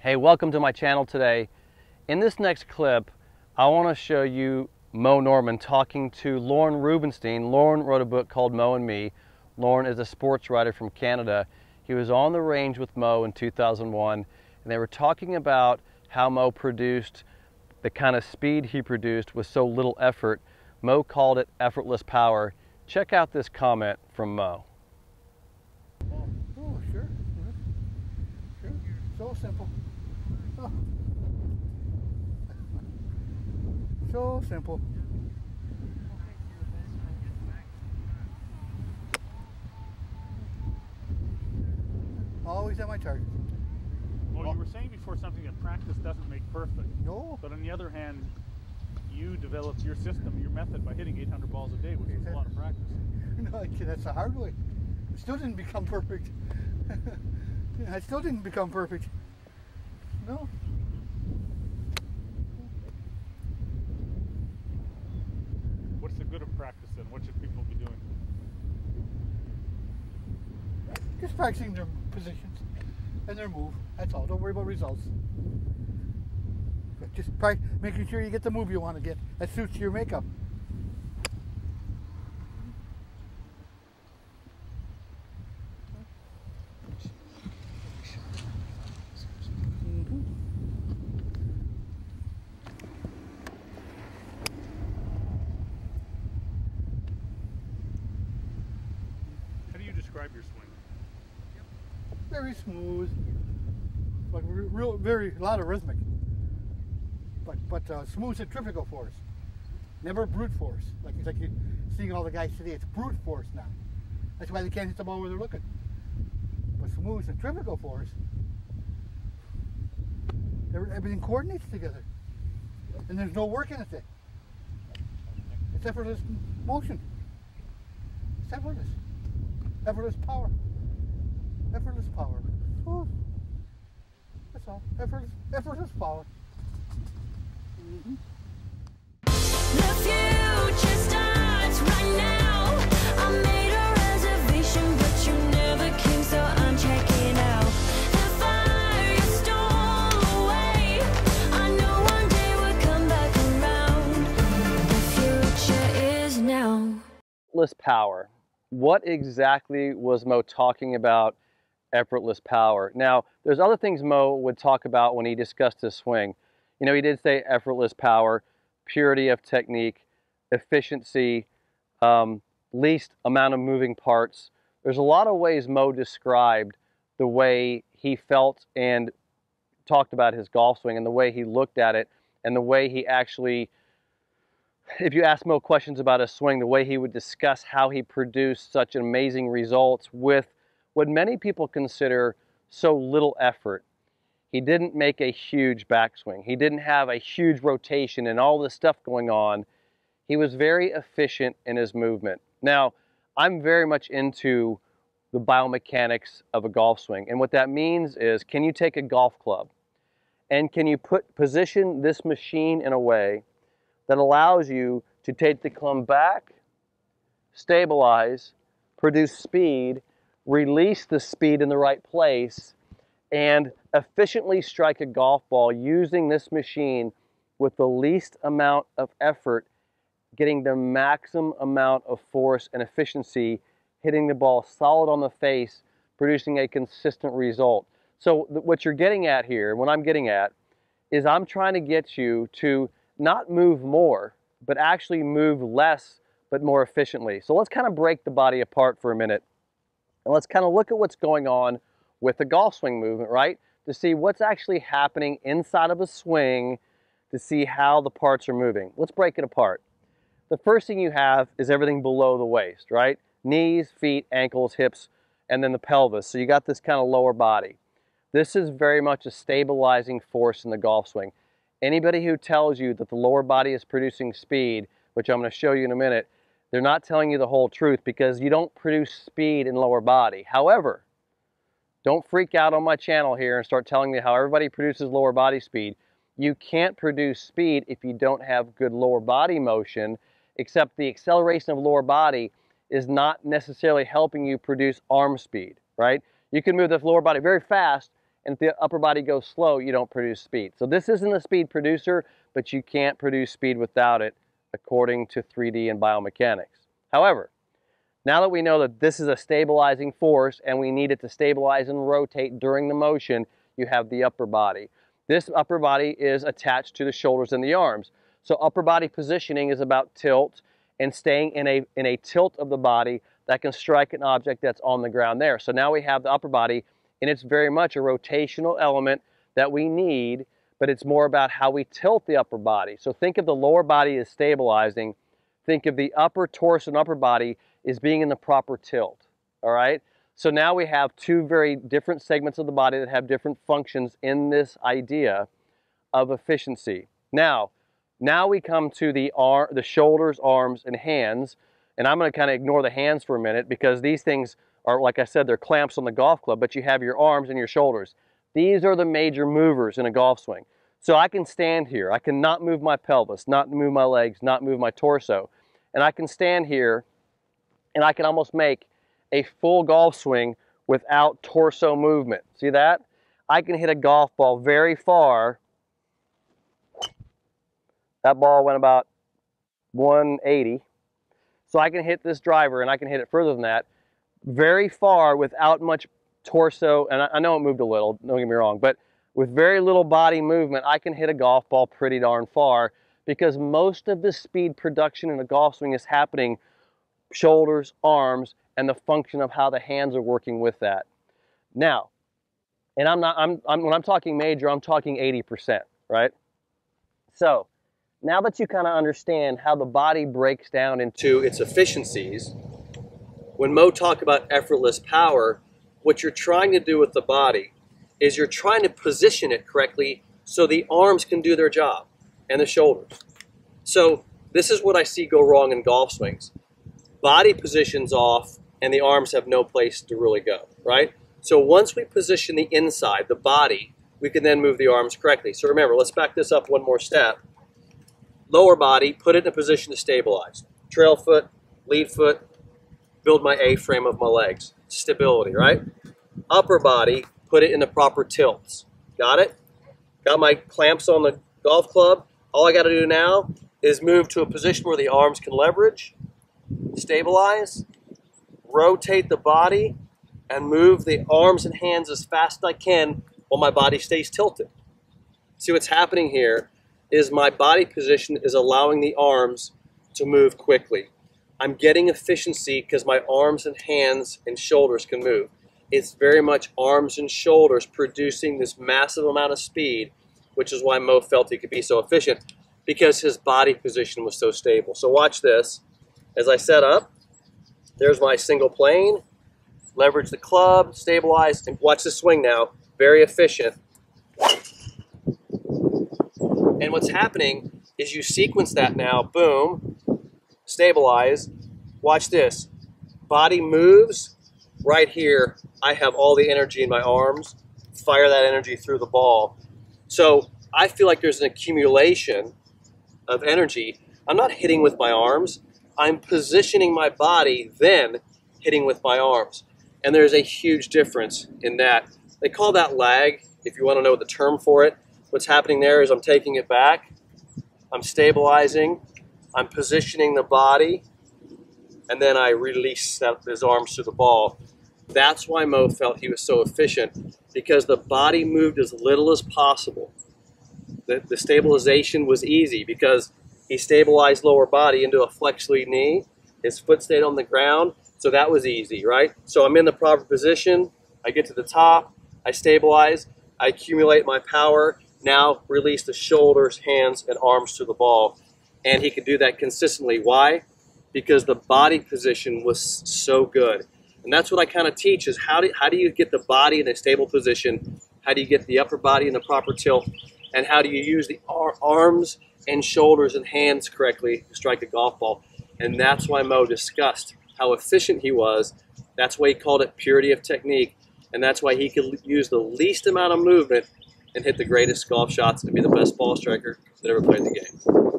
Hey, welcome to my channel today. In this next clip, I want to show you Moe Norman talking to Lorne Rubenstein. Lorne wrote a book called Moe and Me. Lorne is a sports writer from Canada. He was on the range with Moe in 2001, and they were talking about how Moe produced the kind of speed he produced with so little effort. Moe called it effortless power. Check out this comment from Moe. Oh, sure. Sure. So simple. Oh. So simple. Always at my target. Well, you were saying before something that practice doesn't make perfect. No. But on the other hand, you developed your system, your method by hitting 800 balls a day, which is a lot of practice. No, that's the hard way. I still didn't become perfect. I still didn't become perfect. No. What's the good of practice then? What should people be doing? Just practicing their positions and their move. That's all. Don't worry about results. But Just pra- making sure you get the move you want to get that suits your makeup. How do you describe your swing? Very smooth, but real, very a lot of rhythmic. But but uh, smooth centrifugal force, never brute force. Like it's like you're seeing all the guys today. It's brute force now. That's why they can't hit the ball where they're looking. But smooth centrifugal force, everything coordinates together, and there's no work in it. It's effortless motion. It's effortless, effortless power. Effortless power. Oh, that's all. Effortless, effortless power. Mhm. The future starts right now. I made a reservation, but you never came, so I'm checking out. The fire you stole away. I know one day we'll come back around. The future is now. effortless power. What exactly was Moe talking about effortless power? Now, there's other things Moe would talk about when he discussed his swing. You know, he did say effortless power, purity of technique, efficiency, um, least amount of moving parts. There's a lot of ways Moe described the way he felt and talked about his golf swing and the way he looked at it and the way he actually if you ask Moe questions about his swing, the way he would discuss how he produced such amazing results with what many people consider so little effort. He didn't make a huge backswing. He didn't have a huge rotation and all this stuff going on. He was very efficient in his movement. Now, I'm very much into the biomechanics of a golf swing. And what that means is can you take a golf club and can you put position this machine in a way that allows you to take the club back, stabilize, produce speed, release the speed in the right place, and efficiently strike a golf ball using this machine with the least amount of effort, getting the maximum amount of force and efficiency, hitting the ball solid on the face, producing a consistent result. So, what you're getting at here, what I'm getting at, is I'm trying to get you to not move more, but actually move less, but more efficiently. So let's kind of break the body apart for a minute. And let's kind of look at what's going on with the golf swing movement, right? To see what's actually happening inside of a swing to see how the parts are moving. Let's break it apart. The first thing you have is everything below the waist, right? Knees, feet, ankles, hips, and then the pelvis. So you got this kind of lower body. This is very much a stabilizing force in the golf swing. Anybody who tells you that the lower body is producing speed, which I'm going to show you in a minute, they're not telling you the whole truth because you don't produce speed in lower body. However, don't freak out on my channel here and start telling me how everybody produces lower body speed. You can't produce speed if you don't have good lower body motion, except the acceleration of lower body is not necessarily helping you produce arm speed, right? You can move the lower body very fast And if the upper body goes slow, you don't produce speed. So this isn't a speed producer, but you can't produce speed without it, according to 3D and biomechanics. However, now that we know that this is a stabilizing force and we need it to stabilize and rotate during the motion, you have the upper body. This upper body is attached to the shoulders and the arms. So upper body positioning is about tilt and staying in a, in a tilt of the body that can strike an object that's on the ground there. So now we have the upper body and it's very much a rotational element that we need, but it's more about how we tilt the upper body. So think of the lower body as stabilizing. Think of the upper torso and upper body as being in the proper tilt, all right? So now we have two very different segments of the body that have different functions in this idea of efficiency. Now, now we come to the, ar- the shoulders, arms, and hands. And I'm going to kind of ignore the hands for a minute because these things are, like I said, they're clamps on the golf club, but you have your arms and your shoulders. These are the major movers in a golf swing. So I can stand here. I can not move my pelvis, not move my legs, not move my torso. And I can stand here and I can almost make a full golf swing without torso movement. See that? I can hit a golf ball very far. That ball went about 180. So I can hit this driver and I can hit it further than that very far without much torso. And I, I know it moved a little, don't get me wrong, but with very little body movement, I can hit a golf ball pretty darn far because most of the speed production in a golf swing is happening shoulders, arms, and the function of how the hands are working with that. Now, and I'm not, I'm, I'm when I'm talking major, I'm talking 80%, right? So, now that you kind of understand how the body breaks down into its efficiencies, when Moe talk about effortless power, what you're trying to do with the body is you're trying to position it correctly so the arms can do their job and the shoulders. So this is what I see go wrong in golf swings. Body positions off and the arms have no place to really go, right? So once we position the inside, the body, we can then move the arms correctly. So remember, let's back this up one more step. Lower body, put it in a position to stabilize. Trail foot, lead foot, build my A-frame of my legs. Stability, right? Upper body, put it in the proper tilts. Got it? Got my clamps on the golf club. All I got to do now is move to a position where the arms can leverage, stabilize, rotate the body, and move the arms and hands as fast as I can while my body stays tilted. See what's happening here is my body position is allowing the arms to move quickly. I'm getting efficiency because my arms and hands and shoulders can move. It's very much arms and shoulders producing this massive amount of speed, which is why Moe felt he could be so efficient because his body position was so stable. So watch this. As I set up, there's my single plane, leverage the club, stabilize, and watch the swing now. Very efficient. And what's happening is you sequence that now, boom, stabilize. Watch this. Body moves. Right here, I have all the energy in my arms. Fire that energy through the ball. So I feel like there's an accumulation of energy. I'm not hitting with my arms. I'm positioning my body, then hitting with my arms. And there's a huge difference in that. They call that lag, if you want to know the term for it. What's happening there is I'm taking it back, I'm stabilizing, I'm positioning the body, and then I release that, his arms to the ball. That's why Moe felt he was so efficient because the body moved as little as possible. The, the stabilization was easy because he stabilized lower body into a flex lead knee. His foot stayed on the ground, so that was easy, right? So I'm in the proper position. I get to the top. I stabilize. I accumulate my power. Now release the shoulders, hands, and arms to the ball. And he could do that consistently. Why? Because the body position was so good. And that's what I kind of teach is how do, how do you get the body in a stable position? How do you get the upper body in the proper tilt? And how do you use the ar- arms and shoulders and hands correctly to strike a golf ball? And that's why Moe discussed how efficient he was. That's why he called it purity of technique. And that's why he could use the least amount of movement and hit the greatest golf shots and be the best ball striker that ever played the game.